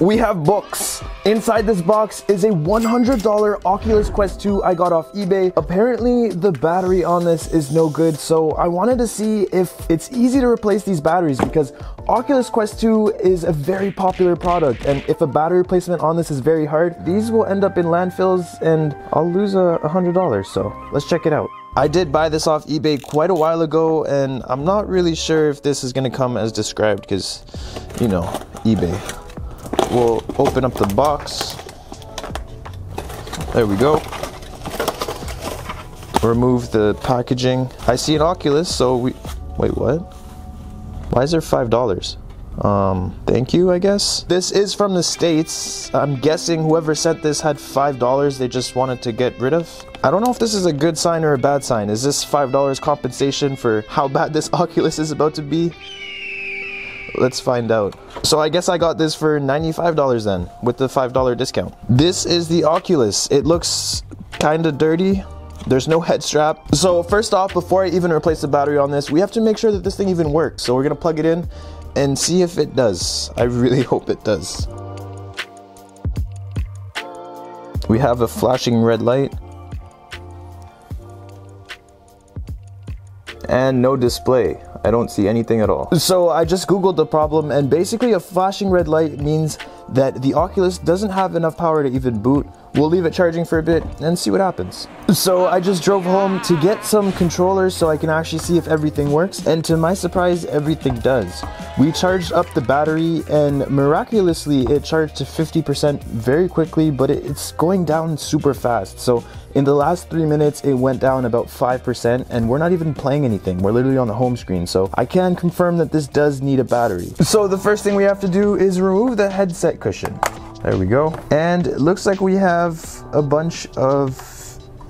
We have books. Inside this box is a $100 Oculus Quest 2 I got off eBay. Apparently the battery on this is no good, so I wanted to see if it's easy to replace these batteries because Oculus Quest 2 is a very popular product and if a battery replacement on this is very hard, these will end up in landfills and I'll lose a $100, so let's check it out. I did buy this off eBay quite a while ago and I'm not really sure if this is gonna come as described because, you know, eBay. We'll open up the box. There we go. Remove the packaging. I see an Oculus, so we, wait, what? Why is there $5? Um, thank you, I guess. This is from the States. I'm guessing whoever sent this had $5 they just wanted to get rid of. I don't know if this is a good sign or a bad sign. Is this $5 compensation for how bad this Oculus is about to be? Let's find out. So I guess I got this for $95 then, with the $5 discount. This is the Oculus. It looks kinda dirty. There's no head strap. So first off, before I even replace the battery on this, we have to make sure that this thing even works. So we're gonna plug it in and see if it does. I really hope it does. We have a flashing red light. And no display. I don't see anything at all. So I just googled the problem and basically a flashing red light means that the Oculus doesn't have enough power to even boot. We'll leave it charging for a bit and see what happens. So I just drove home to get some controllers so I can actually see if everything works and to my surprise everything does. We charged up the battery and miraculously it charged to 50% very quickly but it's going down super fast. So in the last three minutes, it went down about 5% and we're not even playing anything. We're literally on the home screen. So I can confirm that this does need a battery. So the first thing we have to do is remove the headset cushion. There we go. And it looks like we have a bunch of,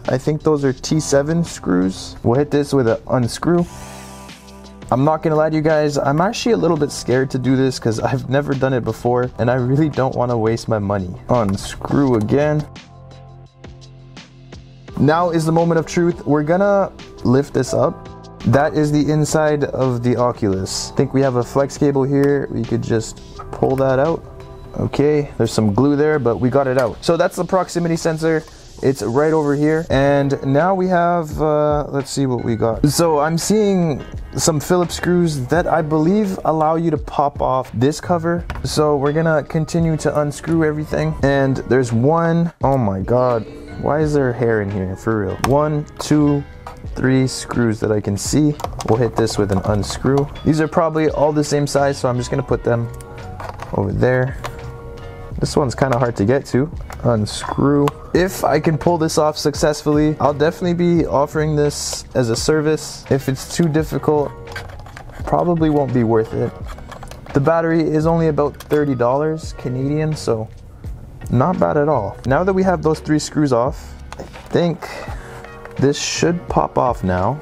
I think those are T7 screws. We'll hit this with an unscrew. I'm not gonna lie to you guys, I'm actually a little bit scared to do this because I've never done it before and I really don't want to waste my money. Unscrew again. Now is the moment of truth. We're gonna lift this up. That is the inside of the Oculus. I think we have a flex cable here. We could just pull that out. Okay, there's some glue there, but we got it out. So that's the proximity sensor. It's right over here. And now we have, uh, let's see what we got. So I'm seeing some Phillips screws that I believe allow you to pop off this cover. So we're gonna continue to unscrew everything. And there's one, oh my God. Why is there hair in here, for real? One, two, three screws that I can see. We'll hit this with an unscrew. These are probably all the same size, so I'm just gonna put them over there. This one's kind of hard to get to. Unscrew. If I can pull this off successfully, I'll definitely be offering this as a service. If it's too difficult, probably won't be worth it. The battery is only about $30 Canadian, so not bad at all. Now that we have those three screws off, I think this should pop off now.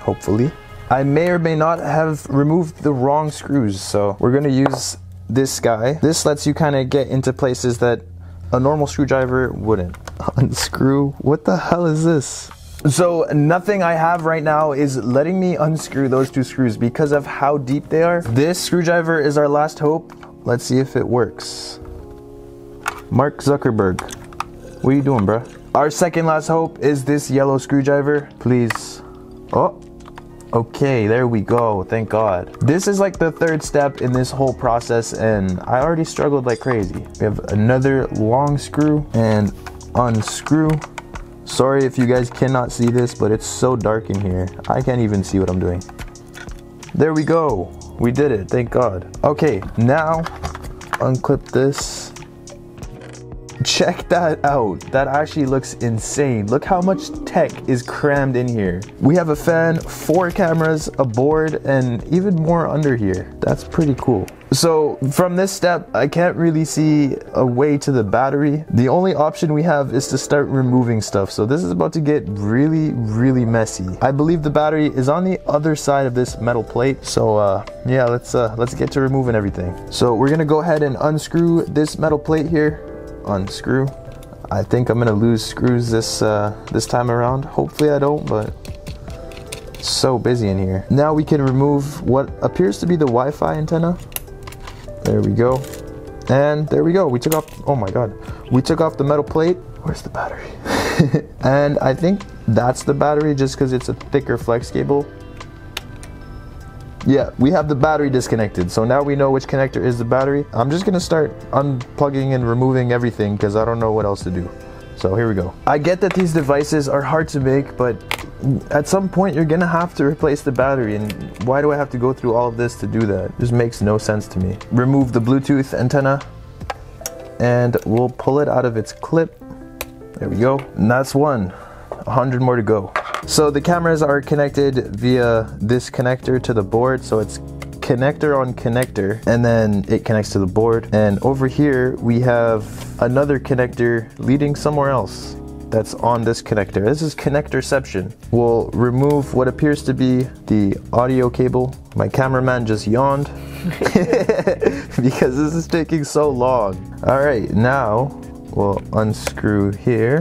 Hopefully. I may or may not have removed the wrong screws, so we're gonna use this guy. This lets you kind of get into places that a normal screwdriver wouldn't. Unscrew? What the hell is this? So nothing I have right now is letting me unscrew those two screws because of how deep they are. This screwdriver is our last hope. Let's see if it works. Mark Zuckerberg. What are you doing, bruh? Our second last hope is this yellow screwdriver. Please. Oh, okay, there we go. Thank God. This is like the third step in this whole process, and I already struggled like crazy. We have another long screw and unscrew. Sorry if you guys cannot see this, but it's so dark in here. I can't even see what I'm doing. There we go. We did it, thank God. Okay, now unclip this Check that out. That actually looks insane. Look how much tech is crammed in here. We have a fan, four cameras, a board, and even more under here. That's pretty cool. So from this step, I can't really see a way to the battery. The only option we have is to start removing stuff. So this is about to get really, really messy. I believe the battery is on the other side of this metal plate. So uh, yeah, let's, uh, let's get to removing everything. So we're gonna go ahead and unscrew this metal plate here unscrew. I think I'm gonna lose screws this uh, this time around. Hopefully I don't, but so busy in here. Now we can remove what appears to be the Wi-Fi antenna. There we go. And there we go. We took off, oh my God. We took off the metal plate. Where's the battery? and I think that's the battery just because it's a thicker flex cable. Yeah, we have the battery disconnected. So now we know which connector is the battery. I'm just gonna start unplugging and removing everything because I don't know what else to do. So here we go. I get that these devices are hard to make, but at some point you're gonna have to replace the battery and why do I have to go through all of this to do that? Just makes no sense to me. Remove the Bluetooth antenna and we'll pull it out of its clip. There we go. And that's one. 100 more to go. So the cameras are connected via this connector to the board. So it's connector on connector and then it connects to the board. And over here we have another connector leading somewhere else that's on this connector. This is connectorception. We'll remove what appears to be the audio cable. My cameraman just yawned because this is taking so long. All right, now we'll unscrew here.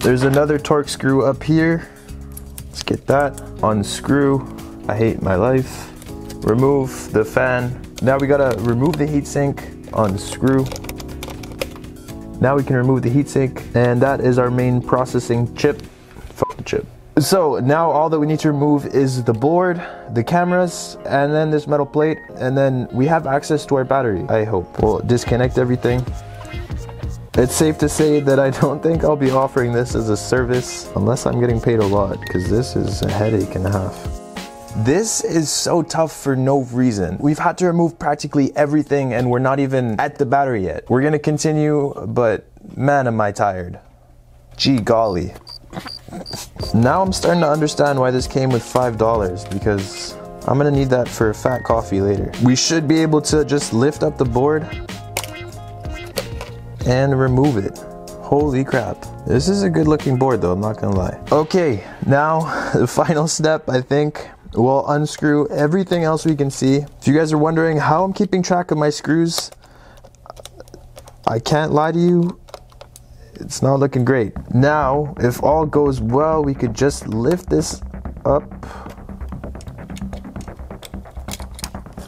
There's another Torx screw up here. Let's get that. Unscrew. I hate my life remove the fan. Now we gotta remove the heatsink, unscrew. Now we can remove the heatsink, and that is our main processing chip. Fuck the chip. So now all that we need to remove is the board, the cameras, and then this metal plate, and then we have access to our battery, I hope. We'll disconnect everything. It's safe to say that I don't think I'll be offering this as a service unless I'm getting paid a lot, because this is a headache and a half. This is so tough for no reason. We've had to remove practically everything and we're not even at the battery yet. We're gonna continue, but man, am I tired. Gee golly. Now I'm starting to understand why this came with $5 because I'm gonna need that for a fat coffee later. We should be able to just lift up the board and remove it. Holy crap. This is a good looking board though, I'm not gonna lie. Okay, now the final step I think We'll unscrew everything else we can see. If you guys are wondering how I'm keeping track of my screws, I can't lie to you, it's not looking great. Now, if all goes well, we could just lift this up.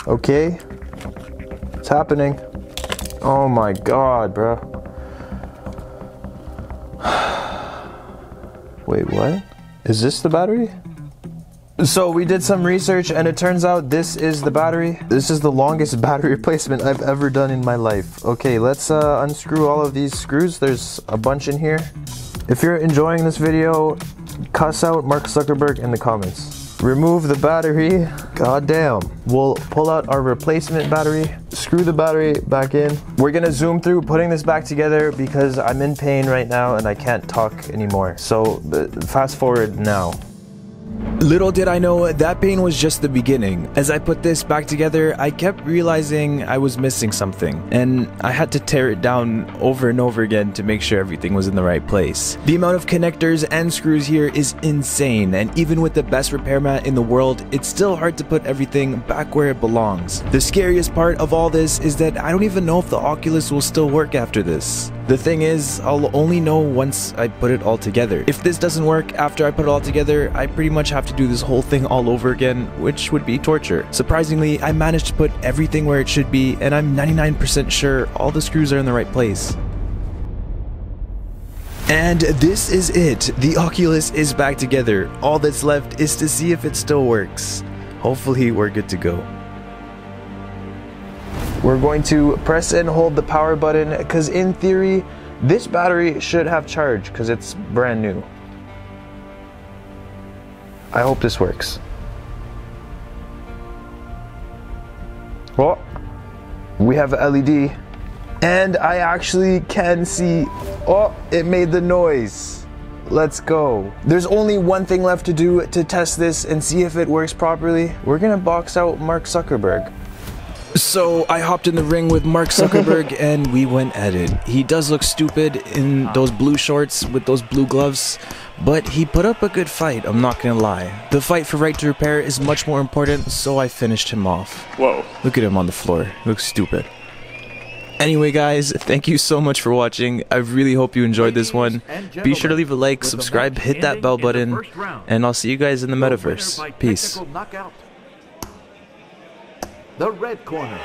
Okay, it's happening. Oh my god, bro. Wait, what? Is this the battery? So we did some research and it turns out this is the battery. This is the longest battery replacement I've ever done in my life. Okay, let's uh, unscrew all of these screws. There's a bunch in here. If you're enjoying this video, cuss out Mark Zuckerberg in the comments. Remove the battery. God damn. We'll pull out our replacement battery, screw the battery back in. We're gonna zoom through putting this back together because I'm in pain right now and I can't talk anymore. So fast forward now. Little did I know that pain was just the beginning. As I put this back together, I kept realizing I was missing something, and I had to tear it down over and over again to make sure everything was in the right place. The amount of connectors and screws here is insane, and even with the best repair mat in the world, it's still hard to put everything back where it belongs. The scariest part of all this is that I don't even know if the Oculus will still work after this. The thing is, I'll only know once I put it all together. If this doesn't work after I put it all together, I pretty much have to do this whole thing all over again, which would be torture. Surprisingly, I managed to put everything where it should be, and I'm 99% sure all the screws are in the right place. And this is it. The Oculus is back together. All that's left is to see if it still works. Hopefully we're good to go. We're going to press and hold the power button because in theory, this battery should have charge because it's brand new. I hope this works. Well, we have a LED and I actually can see, oh, it made the noise. Let's go. There's only one thing left to do to test this and see if it works properly. We're gonna box out Mark Zuckerberg. So I hopped in the ring with Mark Zuckerberg and we went at it. He does look stupid in those blue shorts with those blue gloves, but he put up a good fight, I'm not gonna lie. The fight for right to repair is much more important, so I finished him off. Whoa. Look at him on the floor. He looks stupid. Anyway guys, thank you so much for watching. I really hope you enjoyed this one. Be sure to leave a like, subscribe, hit that bell button, and I'll see you guys in the metaverse. Peace the red corner.